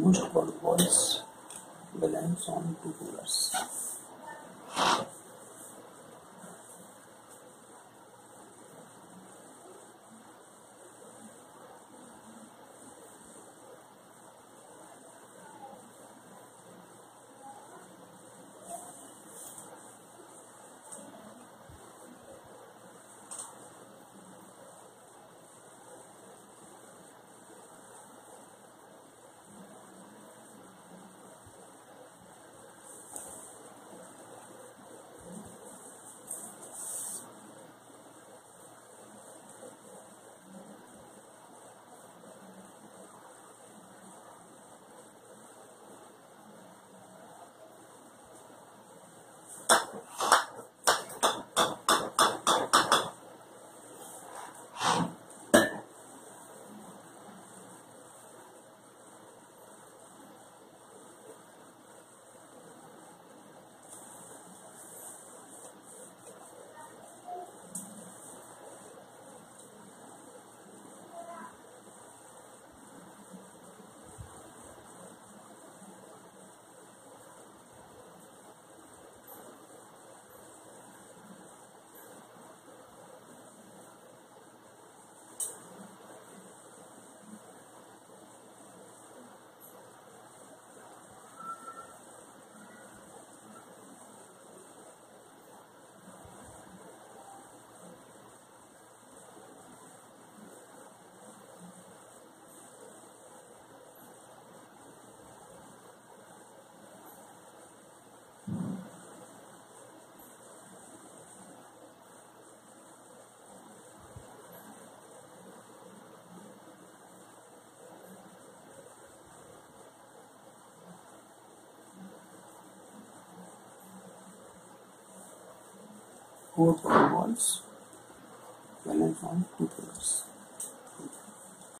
Most protocols balance on two Four protocols balance on two pillars.